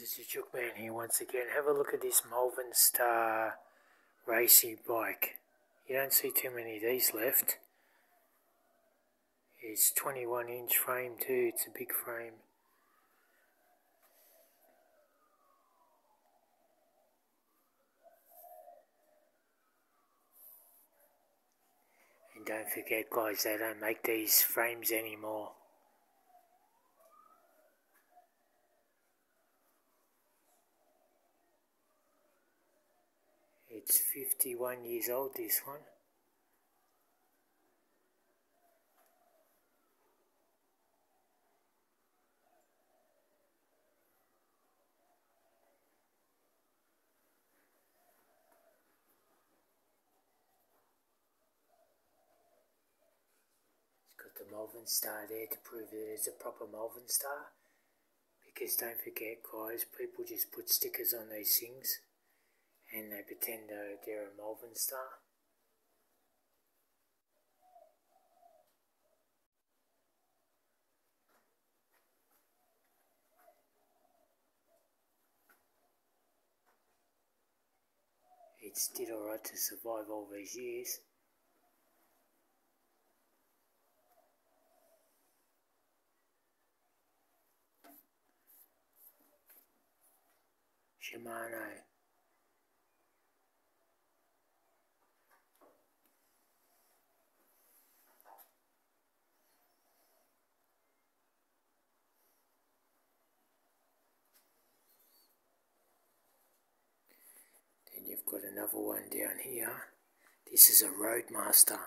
guys, it's your Man here once again. Have a look at this Malvern Star racing bike. You don't see too many of these left. It's 21 inch frame too, it's a big frame. And don't forget guys, they don't make these frames anymore. It's 51 years old, this one. It's got the Malvern Star there to prove that it's a proper Malvern Star. Because don't forget guys, people just put stickers on these things and they pretend they're, they're a Malvern star. It's did alright to survive all these years. Shimano got another one down here. This is a Roadmaster.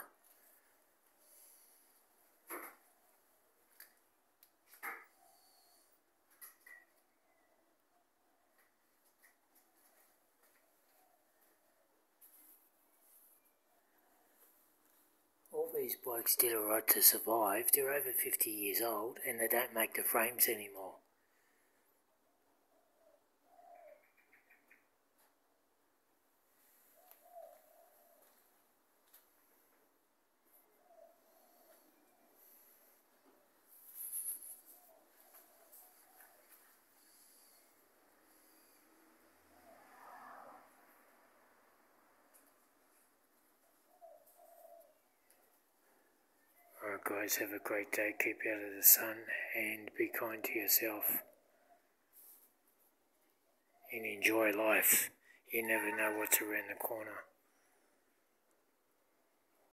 All these bikes did alright to survive. They're over 50 years old and they don't make the frames anymore. Guys, have a great day, keep out of the sun and be kind to yourself. And enjoy life. You never know what's around the corner.